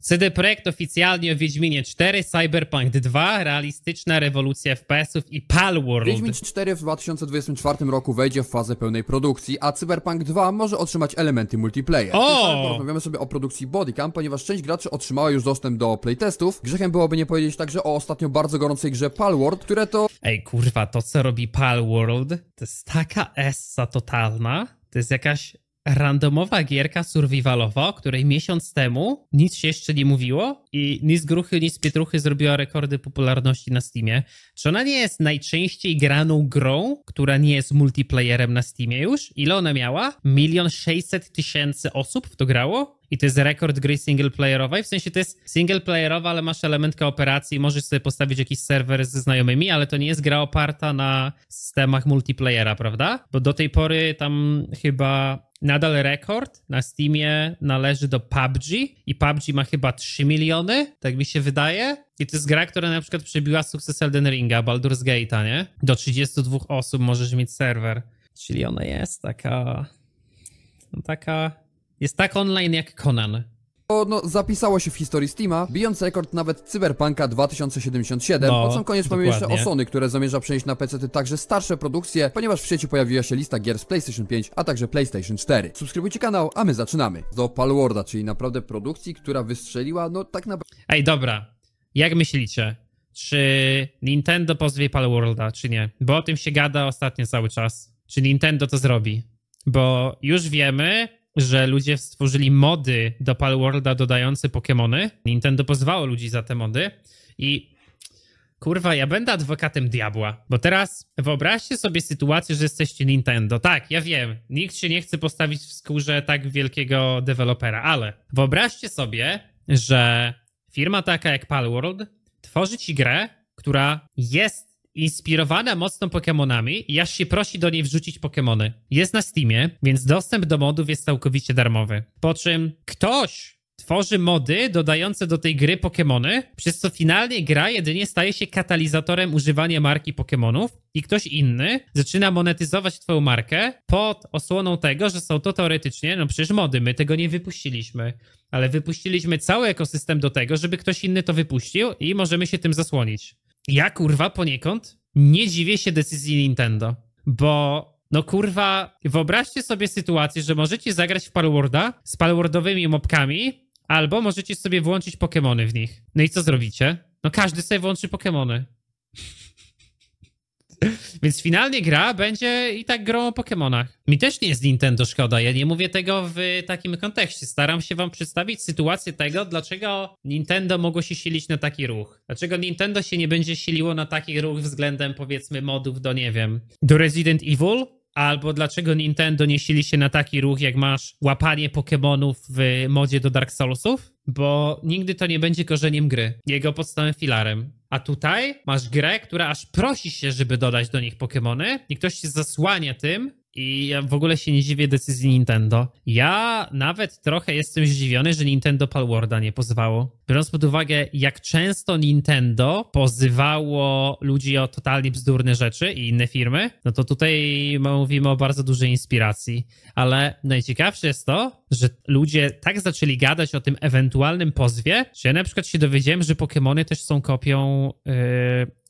CD Projekt oficjalnie o Wiedźminie 4, Cyberpunk 2, realistyczna rewolucja FPS-ów i Palworld. Wiedźmin 4 w 2024 roku wejdzie w fazę pełnej produkcji, a Cyberpunk 2 może otrzymać elementy multiplayer. O! Porozmawiamy sobie o produkcji Bodycam, ponieważ część graczy otrzymała już dostęp do playtestów. Grzechem byłoby nie powiedzieć także o ostatnio bardzo gorącej grze Palworld, które to Ej, kurwa, to co robi Palworld, to jest taka essa totalna. To jest jakaś randomowa gierka survivalowa, o której miesiąc temu nic się jeszcze nie mówiło i ni z gruchy, ni z pietruchy zrobiła rekordy popularności na Steamie. Czy ona nie jest najczęściej graną grą, która nie jest multiplayerem na Steamie już? Ile ona miała? Milion sześćset tysięcy osób w to grało? I to jest rekord gry singleplayerowej. W sensie to jest singleplayerowa, ale masz element kooperacji. Możesz sobie postawić jakiś serwer ze znajomymi, ale to nie jest gra oparta na systemach multiplayera, prawda? Bo do tej pory tam chyba nadal rekord na Steamie należy do PUBG i PUBG ma chyba 3 miliony, tak mi się wydaje. I to jest gra, która na przykład przebiła sukces Elden Ringa, Baldur's Gate'a, nie? Do 32 osób możesz mieć serwer. Czyli ona jest taka... No taka... Jest tak online jak Conan. No, zapisało się w historii Steama, bijąc rekord nawet Cyberpunka 2077. No, po sam koniec mamy jeszcze o. Sony, które zamierza przenieść na PC także starsze produkcje, ponieważ w sieci pojawiła się lista gier z PlayStation 5, a także PlayStation 4. Subskrybujcie kanał, a my zaczynamy. Do Palworlda, czyli naprawdę produkcji, która wystrzeliła, no tak naprawdę Ej, dobra. Jak myślicie? Czy Nintendo pozwie Palworlda, czy nie? Bo o tym się gada ostatnio cały czas. Czy Nintendo to zrobi? Bo już wiemy, że ludzie stworzyli mody do Palworlda dodające Pokémony. Nintendo pozwało ludzi za te mody i kurwa, ja będę adwokatem diabła. Bo teraz wyobraźcie sobie sytuację, że jesteście Nintendo. Tak, ja wiem, nikt się nie chce postawić w skórze tak wielkiego dewelopera, ale wyobraźcie sobie, że firma taka jak Palworld tworzy ci grę, która jest inspirowana mocno Pokémonami aż się prosi do niej wrzucić Pokémony. Jest na Steamie, więc dostęp do modów jest całkowicie darmowy. Po czym ktoś tworzy mody dodające do tej gry Pokémony, przez co finalnie gra jedynie staje się katalizatorem używania marki Pokémonów i ktoś inny zaczyna monetyzować twoją markę pod osłoną tego, że są to teoretycznie, no przecież mody, my tego nie wypuściliśmy, ale wypuściliśmy cały ekosystem do tego, żeby ktoś inny to wypuścił i możemy się tym zasłonić. Ja kurwa poniekąd nie dziwię się decyzji Nintendo, bo no kurwa, wyobraźcie sobie sytuację, że możecie zagrać w Palworlda z palwordowymi mobkami, albo możecie sobie włączyć Pokémony w nich. No i co zrobicie? No każdy sobie włączy Pokémony. Więc finalnie gra będzie i tak grą o Pokémonach. Mi też nie jest Nintendo szkoda, ja nie mówię tego w takim kontekście. Staram się wam przedstawić sytuację tego, dlaczego Nintendo mogło się silić na taki ruch. Dlaczego Nintendo się nie będzie siliło na taki ruch względem powiedzmy modów do, nie wiem, do Resident Evil, Albo dlaczego Nintendo nie sili się na taki ruch, jak masz łapanie Pokémonów w modzie do Dark Soulsów? Bo nigdy to nie będzie korzeniem gry, jego podstawowym filarem. A tutaj masz grę, która aż prosi się, żeby dodać do nich Pokémony i ktoś się zasłania tym i ja w ogóle się nie dziwię decyzji Nintendo. Ja nawet trochę jestem zdziwiony, że Nintendo Palworlda nie pozwało. Biorąc pod uwagę, jak często Nintendo pozywało ludzi o totalnie bzdurne rzeczy i inne firmy, no to tutaj mówimy o bardzo dużej inspiracji. Ale najciekawsze jest to, że ludzie tak zaczęli gadać o tym ewentualnym pozwie, że ja na przykład się dowiedziałem, że Pokémony też są kopią yy,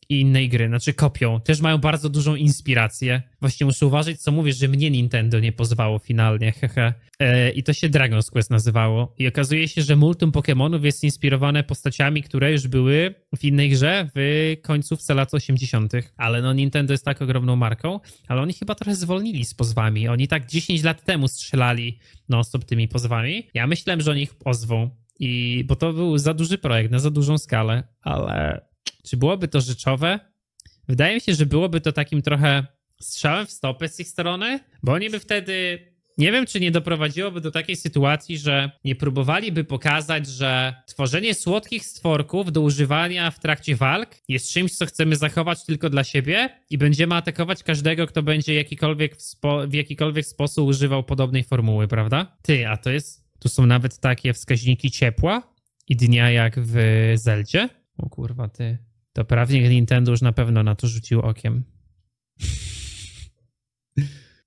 innej gry, znaczy kopią. Też mają bardzo dużą inspirację. Właśnie muszę uważać, co mówisz, że mnie Nintendo nie pozwało finalnie, hehe. E, I to się Dragon's Quest nazywało. I okazuje się, że multum Pokémonów jest inspirowane postaciami, które już były w innej grze w końcówce lat 80. Ale no Nintendo jest tak ogromną marką, ale oni chyba trochę zwolnili z pozwami. Oni tak 10 lat temu strzelali non-stop tymi pozwami. Ja myślałem, że oni ich pozwą. I, bo to był za duży projekt, na za dużą skalę, ale czy byłoby to rzeczowe? Wydaje mi się, że byłoby to takim trochę strzałem w stopę z ich strony, bo oni by wtedy. Nie wiem, czy nie doprowadziłoby do takiej sytuacji, że nie próbowaliby pokazać, że tworzenie słodkich stworków do używania w trakcie walk jest czymś, co chcemy zachować tylko dla siebie i będziemy atakować każdego, kto będzie jakikolwiek w, spo, w jakikolwiek sposób używał podobnej formuły, prawda? Ty, a to jest. Tu są nawet takie wskaźniki ciepła i dnia jak w Zeldzie. O kurwa, ty. To prawnik Nintendo już na pewno na to rzucił okiem.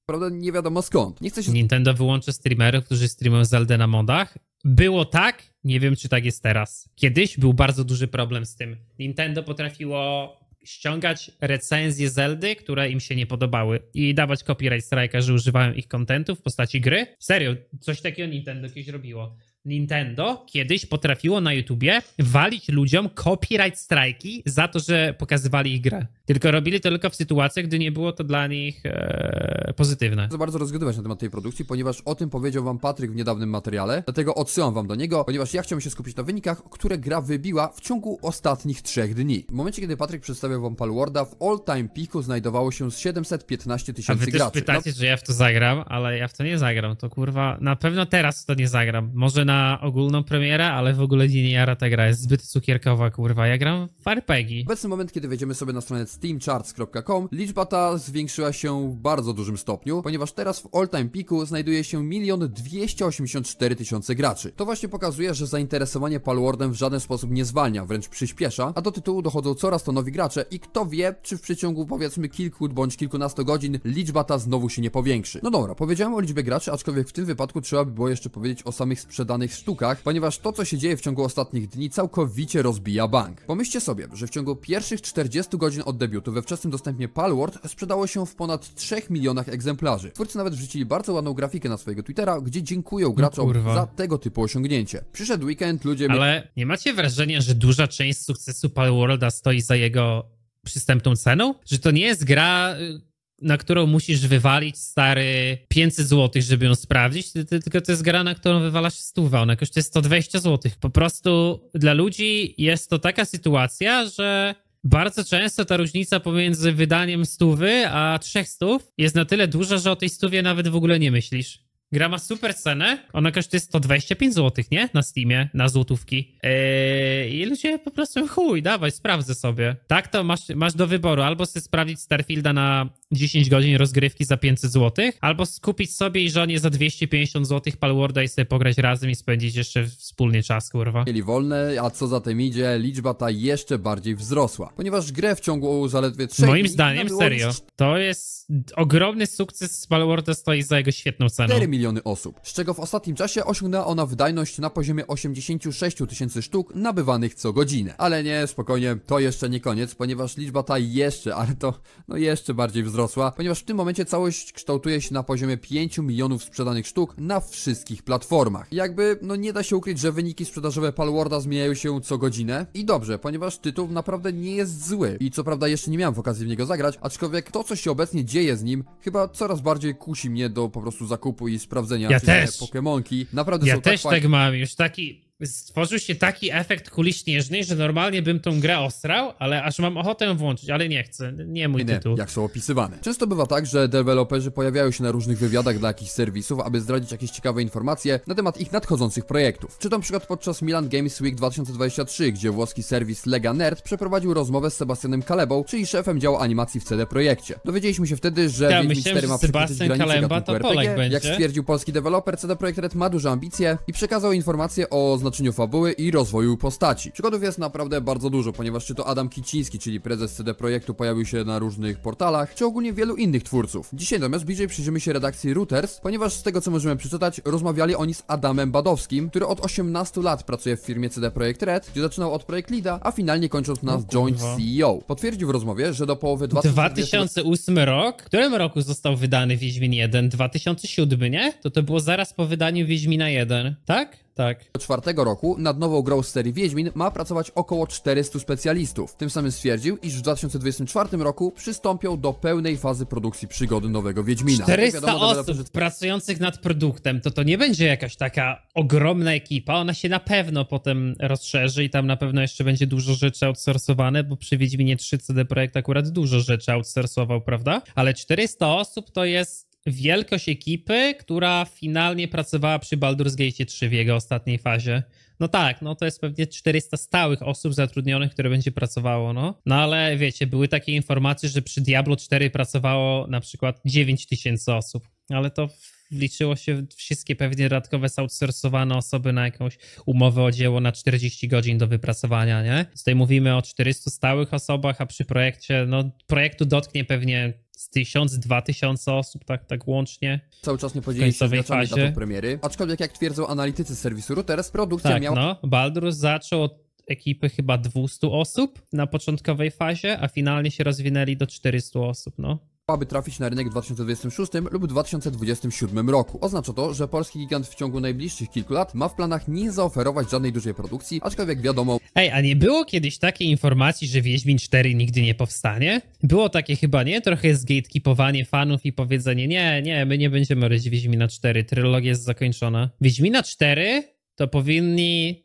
Prawda, nie wiadomo skąd. Nie chcę się Nintendo wyłączy streamerów, którzy streamują Zeldę na modach było tak, nie wiem czy tak jest teraz. Kiedyś był bardzo duży problem z tym. Nintendo potrafiło ściągać recenzje Zeldy, które im się nie podobały i dawać copyright strike'a, że używają ich kontentu w postaci gry. Serio, coś takiego Nintendo kiedyś robiło. Nintendo kiedyś potrafiło na YouTubie walić ludziom copyright strajki za to, że pokazywali ich grę. Tylko robili to tylko w sytuacjach, gdy nie było to dla nich e, pozytywne. za bardzo rozgadywać na temat tej produkcji, ponieważ o tym powiedział wam Patryk w niedawnym materiale, dlatego odsyłam wam do niego, ponieważ ja chciałem się skupić na wynikach, które gra wybiła w ciągu ostatnich trzech dni. W momencie, kiedy Patryk przedstawiał wam Palworda, w all-time peaku znajdowało się 715 A wy tysięcy też graczy. pytacie, że ja w to zagram, ale ja w to nie zagram. To kurwa, na pewno teraz w to nie zagram. Może na ogólną premierę, ale w ogóle nie jara ta gra. Jest zbyt cukierkowa, kurwa. Ja gram w RPG. Obecny moment, kiedy wejdziemy sobie na stronę steamcharts.com, liczba ta zwiększyła się w bardzo dużym stopniu, ponieważ teraz w all-time peaku znajduje się 1 284 tysiące graczy. To właśnie pokazuje, że zainteresowanie Palwardem w żaden sposób nie zwalnia, wręcz przyspiesza, a do tytułu dochodzą coraz to nowi gracze i kto wie, czy w przeciągu powiedzmy kilku bądź kilkunastu godzin liczba ta znowu się nie powiększy. No dobra, powiedziałem o liczbie graczy, aczkolwiek w tym wypadku trzeba by było jeszcze powiedzieć o samych sprzedanych sztukach, ponieważ to, co się dzieje w ciągu ostatnich dni, całkowicie rozbija bank. Pomyślcie sobie, że w ciągu pierwszych 40 godzin od debiutu we wczesnym dostępie Palworld sprzedało się w ponad 3 milionach egzemplarzy. Twórcy nawet wrzucili bardzo ładną grafikę na swojego Twittera, gdzie dziękują graczom kurwa. za tego typu osiągnięcie. Przyszedł weekend, ludzie Ale nie macie wrażenia, że duża część sukcesu Palworlda stoi za jego przystępną ceną? Że to nie jest gra, y, na którą musisz wywalić stary 500 zł, żeby ją sprawdzić, ty- ty- tylko to jest gra, na którą wywalasz stówę, ona kosztuje 120 zł. Po prostu dla ludzi jest to taka sytuacja, że bardzo często ta różnica pomiędzy wydaniem stówy a trzech stów jest na tyle duża, że o tej stówie nawet w ogóle nie myślisz. Gra ma super cenę, ona kosztuje 125 zł, nie? Na Steamie, na złotówki. Eee, I ludzie po prostu chuj, dawaj, sprawdzę sobie. Tak to masz, masz do wyboru, albo sobie sprawdzić Starfielda na 10 godzin rozgrywki za 500 zł, albo skupić sobie i żonie za 250 zł Palworda i sobie pograć razem i spędzić jeszcze wspólnie czas, kurwa. mieli wolne, a co za tym idzie, liczba ta jeszcze bardziej wzrosła. Ponieważ grę w ciągu zaledwie 3 Moim zdaniem, serio, już to jest ogromny sukces Palworda stoi za jego świetną ceną. 4 miliony osób, z czego w ostatnim czasie osiągnęła ona wydajność na poziomie 86 tysięcy sztuk nabywanych co godzinę. Ale nie, spokojnie, to jeszcze nie koniec, ponieważ liczba ta jeszcze, ale to no jeszcze bardziej wzrosła, ponieważ w tym momencie całość kształtuje się na poziomie 5 milionów sprzedanych sztuk na wszystkich platformach. Jakby, no nie da się ukryć, że wyniki sprzedażowe Palworda zmieniają się co godzinę i dobrze, ponieważ tytuł naprawdę nie jest zły i co prawda jeszcze nie miałem w okazji w niego zagrać, aczkolwiek to, co się obecnie dzieje z nim, chyba coraz bardziej kusi mnie do po prostu zakupu i sprawdzenia, Ja czy te też. Pokemonki naprawdę Ja są też tak tak mam, już taki. Stworzył się taki efekt kuli śnieżnej, że normalnie bym tą grę osrał, ale aż mam ochotę włączyć, ale nie chcę. Nie mój Nie, tytuł. jak są opisywane. Często bywa tak, że deweloperzy pojawiają się na różnych wywiadach dla jakichś serwisów, aby zdradzić jakieś ciekawe informacje na temat ich nadchodzących projektów. Czy to na przykład podczas Milan Games Week 2023, gdzie włoski serwis Lega Nerd przeprowadził rozmowę z Sebastianem Kalebą, czyli szefem działu animacji w CD Projekcie. Dowiedzieliśmy się wtedy, że Ja Wiedźmin myślałem, 4 ma przekroczyć gatunku to Polak RPG. Jak będzie. stwierdził polski deweloper, CD Projekt Red ma duże ambicje i przekazał informacje o znaczeniu fabuły i rozwoju postaci. Przykładów jest naprawdę bardzo dużo, ponieważ czy to Adam Kiciński, czyli prezes CD Projektu pojawił się na różnych portalach, czy ogólnie wielu innych twórców. Dzisiaj natomiast bliżej przyjrzymy się redakcji Reuters, ponieważ z tego co możemy przeczytać, rozmawiali oni z Adamem Badowskim, który od 18 lat pracuje w firmie CD Projekt Red, gdzie zaczynał od Projekt Lida, a finalnie kończąc na No Joint kurwa. CEO. Potwierdził w rozmowie, że do połowy 2020 2008 rok? W którym roku został wydany Wiedźmin 1? 2007, nie? To to było zaraz po wydaniu Wiedźmina 1, tak? Tak. czwartego roku nad nową grą z serii Wiedźmin ma pracować około 400 specjalistów. Tym samym stwierdził, iż w 2024 roku przystąpią do pełnej fazy produkcji przygody nowego Wiedźmina. Jak 400 wiadomo, osób pracujących nad produktem, to to nie będzie jakaś taka ogromna ekipa, ona się na pewno potem rozszerzy i tam na pewno jeszcze będzie dużo rzeczy outsourcowane, bo przy Wiedźminie 3 CD Projekt akurat dużo rzeczy outsourcował, prawda? Ale 400 osób to jest wielkość ekipy, która finalnie pracowała przy Baldur's Gate 3 w jego ostatniej fazie. No tak, no to jest pewnie 400 stałych osób zatrudnionych, które będzie pracowało, no. No ale wiecie, były takie informacje, że przy Diablo 4 pracowało na przykład 9 tysięcy osób, ale to wliczyło się wszystkie pewnie dodatkowe zoutsourcowane osoby na jakąś umowę o dzieło na 40 godzin do wypracowania, nie? Tutaj mówimy o 400 stałych osobach, a przy projekcie, no projektu dotknie pewnie z 1000, 2000 osób, tak, tak łącznie. cały czas nie podzieli się fazie. datą premiery, aczkolwiek jak twierdzą analitycy z serwisu Reuters, produkcja Tak, miała no. Baldur's zaczął od ekipy chyba 200 osób na początkowej fazie, a finalnie się rozwinęli do 400 osób, no. Aby trafić na rynek w 2026 lub 2027 roku. Oznacza to, że polski gigant w ciągu najbliższych kilku lat ma w planach nie zaoferować żadnej dużej produkcji, aczkolwiek wiadomo, Ej, a nie było kiedyś takiej informacji, że Wiedźmin 4 nigdy nie powstanie? Było takie chyba, nie? Trochę zgatekeepowanie fanów i powiedzenie, nie, nie, my nie będziemy robić Wiedźmina 4, trylogia jest zakończona. Wiedźmina 4 to powinni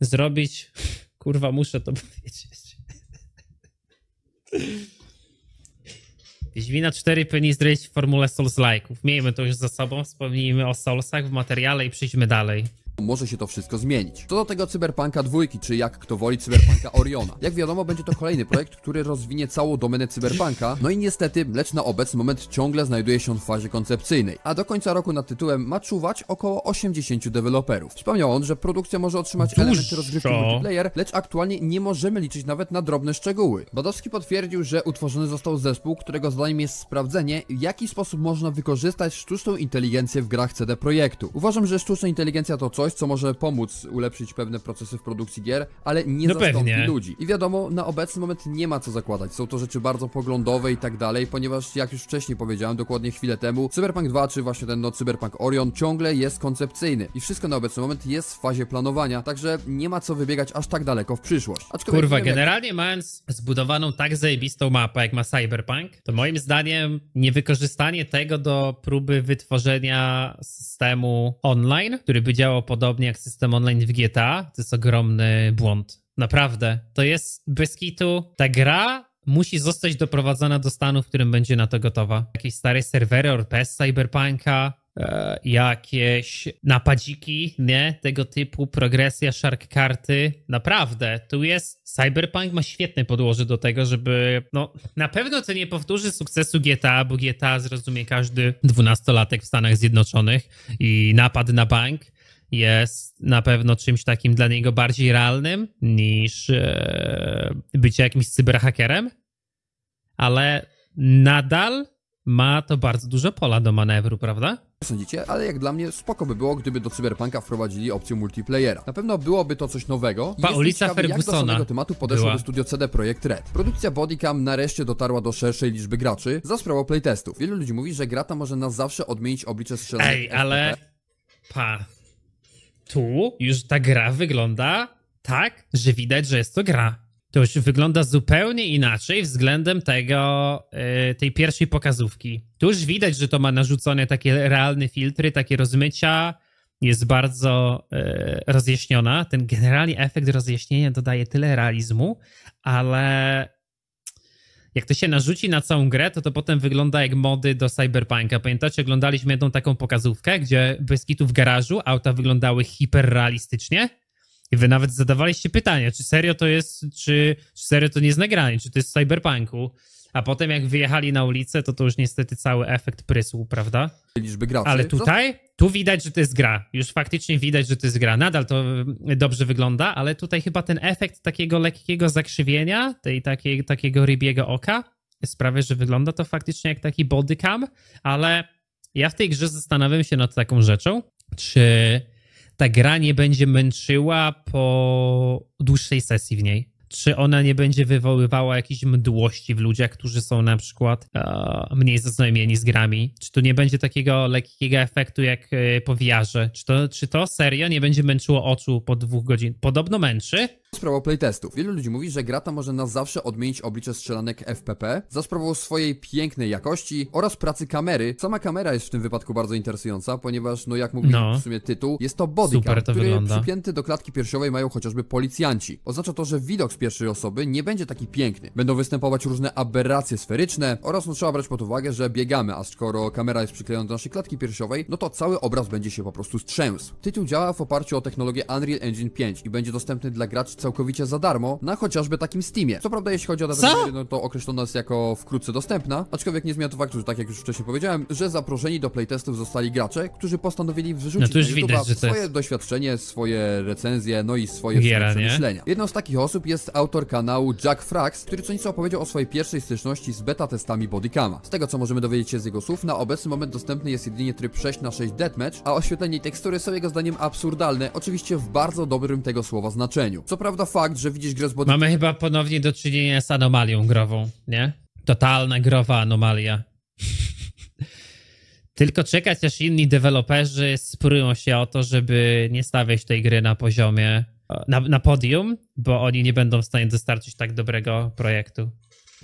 zrobić... Kurwa, muszę to powiedzieć. Wiedźmina 4 powinni zrobić w formule Souls-like'ów. Miejmy to już za sobą, wspomnijmy o Soulsach w materiale i przejdźmy dalej. Może się to wszystko zmienić. Co do tego Cyberpunka dwójki, czy jak kto woli Cyberpunka Oriona. Jak wiadomo, będzie to kolejny projekt, który rozwinie całą domenę Cyberpunka, no i niestety, lecz na obecny moment ciągle znajduje się w fazie koncepcyjnej, a do końca roku nad tytułem ma czuwać około 80 deweloperów. Wspomniał on, że produkcja może otrzymać Dużo. elementy rozgrywki multiplayer, lecz aktualnie nie możemy liczyć nawet na drobne szczegóły. Badowski potwierdził, że utworzony został zespół, którego zadaniem jest sprawdzenie, w jaki sposób można wykorzystać sztuczną inteligencję w grach CD Projektu. Uważam, że sztuczna inteligencja to coś, co może pomóc ulepszyć pewne procesy w produkcji gier, ale nie No zastąpi pewnie. ludzi. I wiadomo, na obecny moment nie ma co zakładać. Są to rzeczy bardzo poglądowe i tak dalej, ponieważ jak już wcześniej powiedziałem, dokładnie chwilę temu, Cyberpunk 2 czy właśnie ten no Cyberpunk Orion ciągle jest koncepcyjny i wszystko na obecny moment jest w fazie planowania, także nie ma co wybiegać aż tak daleko w przyszłość. Aczkolwiek Kurwa, wiem, jak- generalnie mając zbudowaną tak zajebistą mapę, jak ma Cyberpunk, to moim zdaniem niewykorzystanie tego do próby wytworzenia systemu online, który by działał podobnie jak system online w GTA, to jest ogromny błąd. Naprawdę. To jest bez kitu. Ta gra musi zostać doprowadzona do stanu, w którym będzie na to gotowa. Jakieś stare serwery RP z Cyberpunka, e, jakieś napadziki, nie? Tego typu progresja, shark karty. Naprawdę, tu jest. Cyberpunk ma świetne podłoże do tego, żeby. No, na pewno to nie powtórzy sukcesu GTA, bo GTA zrozumie każdy dwunastolatek w Stanach Zjednoczonych i napad na bank jest na pewno czymś takim dla niego bardziej realnym niż e, bycie jakimś cyberhakerem, ale nadal ma to bardzo dużo pola do manewru, prawda? sądzicie, ale jak dla mnie spoko by było, gdyby do Cyberpunka wprowadzili opcję multiplayera. Na pewno byłoby to coś nowego. Pa, ulica ciekawy, jak do Fergusona samego tematu podeszło do studio CD Projekt Red. Produkcja Bodycam nareszcie dotarła do szerszej liczby graczy za sprawą playtestów. Wielu ludzi mówi, że gra ta może na zawsze odmienić oblicze strzelanek Ej, ale pa, tu już ta gra wygląda tak, że widać, że jest to gra. To już wygląda zupełnie inaczej względem tego, y, tej pierwszej pokazówki. Tu już widać, że to ma narzucone takie realne filtry, takie rozmycia, jest bardzo y, rozjaśniona. Ten generalnie efekt rozjaśnienia dodaje tyle realizmu, ale jak to się narzuci na całą grę, to to potem wygląda jak mody do Cyberpunka. Pamiętacie, oglądaliśmy jedną taką pokazówkę, gdzie bez kitu w garażu auta wyglądały hiperrealistycznie i wy nawet zadawaliście pytanie, czy serio to jest, czy, czy serio to nie jest nagranie, czy to jest w Cyberpunku. A potem jak wyjechali na ulicę, to to już niestety cały efekt prysł, prawda? liczby graczy. Ale Za- tutaj, tu widać, że to jest gra. Już faktycznie widać, że to jest gra. Nadal to y, dobrze wygląda, ale tutaj chyba ten efekt takiego lekkiego zakrzywienia, tej takiej, takiego rybiego oka sprawia, że wygląda to faktycznie jak taki bodycam, ale ja w tej grze zastanawiam się nad taką rzeczą, czy ta gra nie będzie męczyła po dłuższej sesji w niej. Czy ona nie będzie wywoływała jakiejś mdłości w ludziach, którzy są na przykład e, mniej zaznajomieni z grami? Czy to nie będzie takiego lekkiego efektu jak e, po VR-ze? Czy to, czy to serio nie będzie męczyło oczu po dwóch godzinach? Podobno męczy, sprawą playtestów. Wielu ludzi mówi, że gra ta może na zawsze odmienić oblicze strzelanek FPP za sprawą swojej pięknej jakości oraz pracy kamery. Sama kamera jest w tym wypadku bardzo interesująca, ponieważ, no jak mówi No. w sumie tytuł, jest to bodycam, który wygląda. przypięty do klatki piersiowej mają chociażby policjanci. Oznacza to, że widok z pierwszej osoby nie będzie taki piękny. Będą występować różne aberracje sferyczne oraz no trzeba brać pod uwagę, że biegamy, a skoro kamera jest przyklejona do naszej klatki piersiowej, no to cały obraz będzie się po prostu strzęsł. Tytuł działa w oparciu o technologię Unreal Engine 5 i będzie dostępny dla graczy całkowicie za darmo na chociażby takim Steamie. Co prawda jeśli chodzi o datę Co? premiery, no to określono jest jako wkrótce dostępna, aczkolwiek nie zmienia to faktu, że tak jak już wcześniej powiedziałem, że zaproszeni do playtestów zostali gracze, którzy postanowili wrzucić No to już na widać, że to swoje jest- doświadczenie, swoje recenzje, no i swoje Giera, nie? przemyślenia. Jedną z takich osób jest autor kanału Jack Frax, który co nieco opowiedział o swojej pierwszej styczności z beta testami Bodycama. Z tego co możemy dowiedzieć się z jego słów, na obecny moment dostępny jest jedynie tryb 6 na 6 deathmatch, a oświetlenie i tekstury są jego zdaniem absurdalne, oczywiście w bardzo dobrym tego słowa znaczeniu. Co prawda fakt, że widzisz grę z Bodycama Mamy chyba ponownie do czynienia z anomalią grową, nie? Totalna growa anomalia. Tylko czekać, aż inni deweloperzy sprują się o to, żeby nie stawiać tej gry na poziomie, na, na podium, bo oni nie będą w stanie dostarczyć tak dobrego projektu.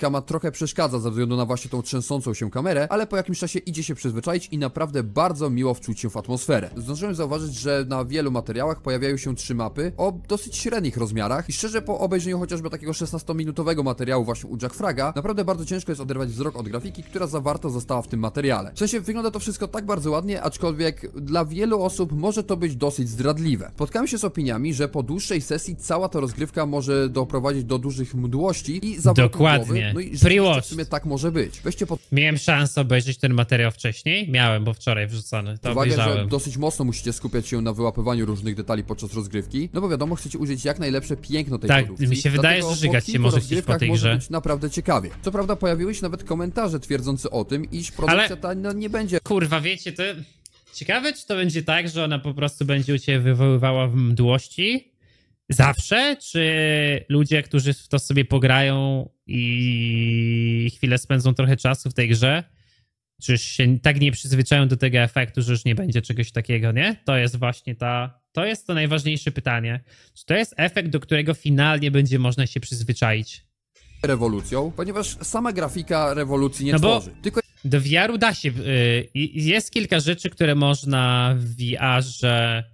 Kama trochę przeszkadza ze względu na właśnie tą trzęsącą się kamerę, ale po jakimś czasie idzie się przyzwyczaić i naprawdę bardzo miło wczuć się w atmosferę. Zdążyłem zauważyć, że na wielu materiałach pojawiają się trzy mapy o dosyć średnich rozmiarach i szczerze po obejrzeniu chociażby takiego 16-minutowego materiału właśnie u Jack Fraga, naprawdę bardzo ciężko jest oderwać wzrok od grafiki, która zawarta została w tym materiale. W sensie wygląda to wszystko tak bardzo ładnie, aczkolwiek dla wielu osób może to być dosyć zdradliwe. Spotkałem się z opiniami, że po dłuższej sesji cała ta rozgrywka może doprowadzić do dużych mdłości i zawrotów Dokładnie. głowy, no i rzeczywiście Pre-watch. w sumie tak może być. Weźcie pod Miałem szansę obejrzeć ten materiał wcześniej? Miałem, bo wczoraj wrzucony. To uwagę, że dosyć mocno musicie skupiać się na wyłapywaniu różnych detali podczas rozgrywki, no bo wiadomo, chcecie użyć jak najlepsze piękno tej Tak, produkcji. mi się wydaje, że żygać się może chcieć po tej może grze. być naprawdę ciekawie. Co prawda pojawiły się nawet komentarze twierdzące o tym, iż produkcja Ale- ta no, nie będzie Kurwa, wiecie, to ciekawe, czy to będzie tak, że ona po prostu będzie u ciebie wywoływała w mdłości zawsze, czy ludzie, którzy w to sobie pograją i chwilę spędzą trochę czasu w tej grze, czy się tak nie przyzwyczają do tego efektu, że już nie będzie czegoś takiego, nie? To jest właśnie ta, to jest to najważniejsze pytanie. Czy to jest efekt, do którego finalnie będzie można się przyzwyczaić? rewolucją, ponieważ sama grafika rewolucji nie No tworzy. Tylko Do VR-u da się. y, Jest kilka rzeczy, które można w VR-ze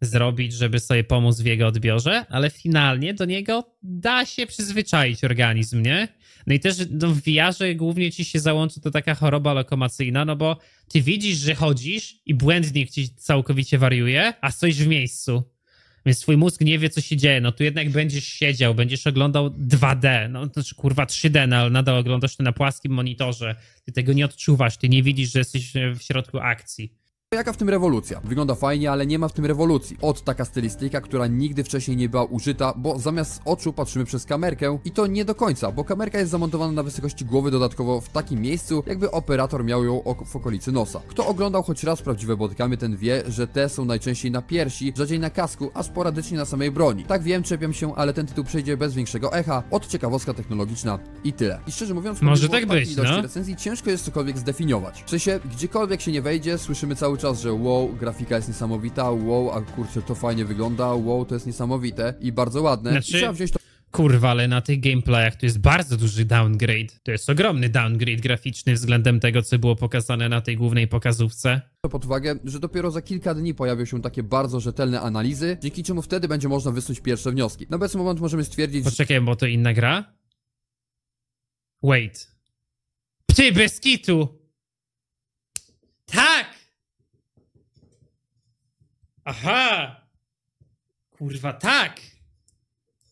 zrobić, żeby sobie pomóc w jego odbiorze, ale finalnie do niego da się przyzwyczaić organizm, nie? No i też no, w VR-ze głównie ci się załączy to taka choroba lokomocyjna, no bo ty widzisz, że chodzisz i błędnik ci całkowicie wariuje, a stoisz w miejscu. Więc twój mózg nie wie, co się dzieje. No tu jednak będziesz siedział, będziesz oglądał 2D, no to znaczy kurwa 3D, no, ale nadal oglądasz to na płaskim monitorze. Ty tego nie odczuwasz, ty nie widzisz, że jesteś w środku akcji. Jaka w tym rewolucja? Wygląda fajnie, ale nie ma w tym rewolucji. Od taka stylistyka, która nigdy wcześniej nie była użyta, bo zamiast oczu patrzymy przez kamerkę i to nie do końca, bo kamerka jest zamontowana na wysokości głowy dodatkowo w takim miejscu, jakby operator miał ją w okolicy nosa. Kto oglądał choć raz prawdziwe bodykamy, ten wie, że te są najczęściej na piersi, rzadziej na kasku, a sporadycznie na samej broni. Tak wiem, czepiam się, ale ten tytuł przejdzie bez większego echa, od ciekawostka technologiczna i tyle. I szczerze mówiąc, Może tak być, no. recenzji ciężko jest cokolwiek zdefiniować. W sensie, gdziekolwiek się nie wejdzie, słyszymy cały czas, że wow, grafika jest niesamowita, wow, a kurczę, to fajnie wygląda, wow, to jest niesamowite i bardzo ładne. Znaczy- I trzeba wziąć to Kurwa, ale na tych gameplayach to jest bardzo duży downgrade. To jest ogromny downgrade graficzny względem tego, co było pokazane na tej głównej pokazówce. pod uwagę, że dopiero za kilka dni pojawią się takie bardzo rzetelne analizy, dzięki czemu wtedy będzie można wysnuć pierwsze wnioski. Na obecny moment możemy stwierdzić, Poczekaj, bo to inna gra? Wait. Ty, bez kitu! Tak! Aha! Kurwa, tak!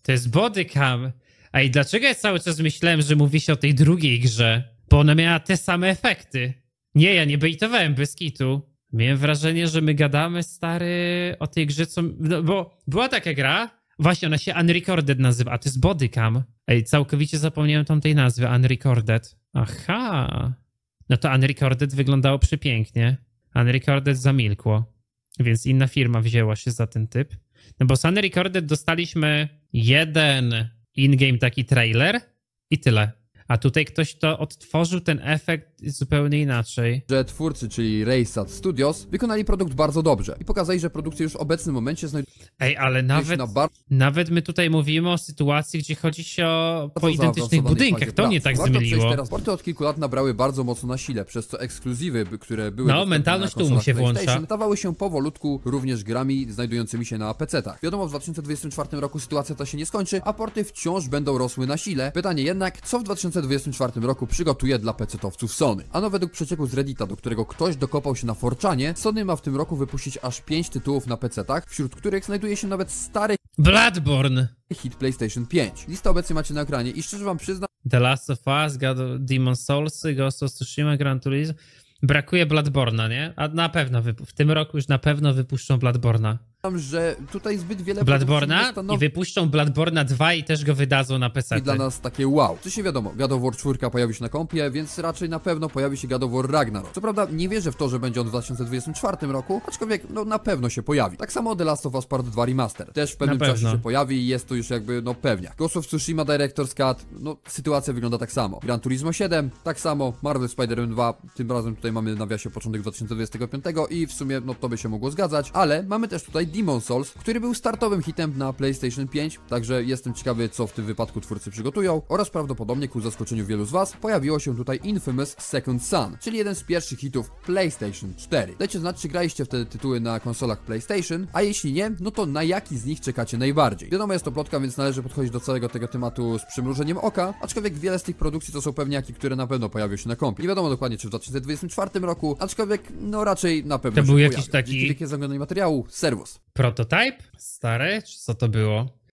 To jest bodycam. A i dlaczego ja cały czas myślałem, że mówi się o tej drugiej grze? Bo ona miała te same efekty. Nie, ja nie bejtowałem bez kitu. Miałem wrażenie, że my gadamy, stary, o tej grze, co... No, bo była taka gra, właśnie ona się Unrecorded nazywa, a to jest Bodycam. Ej, całkowicie zapomniałem tam tej nazwy, Unrecorded. Aha. No to Unrecorded wyglądało przepięknie. Unrecorded zamilkło. Więc inna firma wzięła się za ten typ. No bo z Unrecorded dostaliśmy jeden in-game taki trailer i tyle. A tutaj ktoś to odtworzył ten efekt zupełnie inaczej. że twórcy, czyli Raysat Studios, wykonali produkt bardzo dobrze i pokazali, że produkcja już w obecnym momencie znajduje Ej, ale nawet, na bardzo nawet my tutaj mówimy o sytuacji, gdzie chodzi się o po identycznych budynkach. To mnie tak zmyliło. Teraz, porty od kilku lat nabrały bardzo mocno na sile, przez co ekskluzywy, które były No, mentalność tu mu się włącza. Stawały się powolutku również grami znajdującymi się na PC-tach. Wiadomo, w 2024 roku sytuacja ta się nie skończy, a porty wciąż będą rosły na sile. Pytanie jednak, co w 2024 roku przygotuje dla PC-towców Sony? Ano według przecieku z Reddita, do którego ktoś dokopał się na Forczanie, Sony ma w tym roku wypuścić aż 5 tytułów na PC-tach, wśród których znajduje się nawet stary Bloodborne. hit PlayStation 5. Lista obecnie macie na ekranie i szczerze wam przyznam, The Last of Us, God of Demon Souls, Ghost of Tsushima, Gran Turismo. Brakuje Bloodborna, nie? A na pewno, w tym roku już na pewno wypuszczą Bloodborna. Że tutaj zbyt wiele nie Bloodborna i stanowi wypuszczą Bloodborna 2 i też go wydadzą na PC. dla nas takie wow. Co się wiadomo, God of War 4 pojawi się na kompie, więc raczej na pewno pojawi się God of War Ragnarok. Co prawda nie wierzę w to, że będzie on w 2024 roku, aczkolwiek no na pewno się pojawi. Tak samo The Last of Us Part 2 Remaster. Też w pewnym czasie się pojawi i jest to już jakby no pewniak. Ghost of Tsushima Director's Cut, no sytuacja wygląda tak samo. Gran Turismo 7, tak samo. Marvel Spider-Man 2, tym razem tutaj mamy na nawiasie początek 2025 i w sumie no to by się mogło zgadzać, ale mamy też tutaj Demon Souls, który był startowym hitem na PlayStation 5, także jestem ciekawy co w tym wypadku twórcy przygotują oraz prawdopodobnie ku zaskoczeniu wielu z was pojawiło się tutaj Infamous Second Son, czyli jeden z pierwszych hitów PlayStation 4. Dajcie znać czy graliście w te tytuły na konsolach PlayStation, a jeśli nie, no to na jaki z nich czekacie najbardziej. Wiadomo jest to plotka, więc należy podchodzić do całego tego tematu z przymrużeniem oka, aczkolwiek wiele z tych produkcji to są pewniaki, które na pewno pojawią się na kompie. Nie wiadomo dokładnie czy w 2024 roku, aczkolwiek no raczej na pewno To był pojawią. jakiś taki- Dzięki wielkie materiału, serwus. Prototype? Stary? Czy co to było?